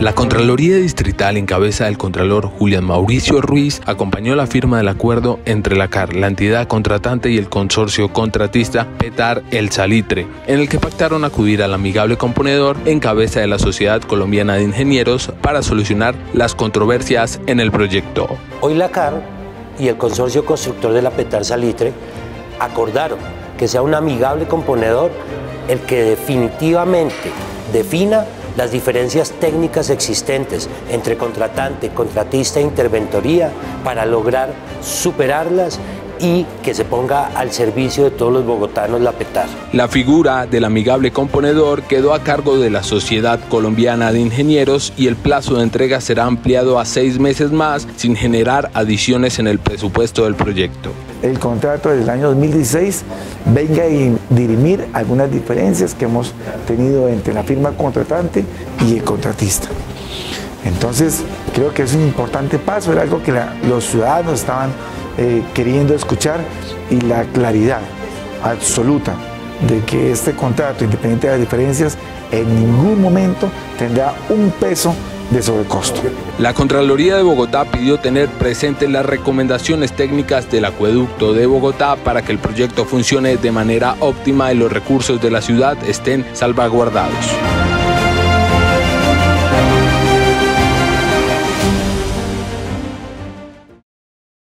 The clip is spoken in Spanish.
La Contraloría Distrital en cabeza del Contralor Julián Mauricio Ruiz acompañó la firma del acuerdo entre la CAR, la entidad contratante y el consorcio contratista Petar El Salitre, en el que pactaron acudir al amigable componedor en cabeza de la Sociedad Colombiana de Ingenieros para solucionar las controversias en el proyecto. Hoy la CAR y el consorcio constructor de la Petar Salitre acordaron que sea un amigable componedor el que definitivamente defina las diferencias técnicas existentes entre contratante, contratista e interventoría para lograr superarlas y que se ponga al servicio de todos los bogotanos la PETAR. La figura del amigable componedor quedó a cargo de la Sociedad Colombiana de Ingenieros y el plazo de entrega será ampliado a seis meses más sin generar adiciones en el presupuesto del proyecto. El contrato del año 2016 venga a dirimir algunas diferencias que hemos tenido entre la firma contratante y el contratista. Entonces, creo que es un importante paso, era algo que los ciudadanos estaban eh, queriendo escuchar y la claridad absoluta de que este contrato, independiente de las diferencias, en ningún momento tendrá un peso de sobrecosto. La Contraloría de Bogotá pidió tener presentes las recomendaciones técnicas del acueducto de Bogotá para que el proyecto funcione de manera óptima y los recursos de la ciudad estén salvaguardados.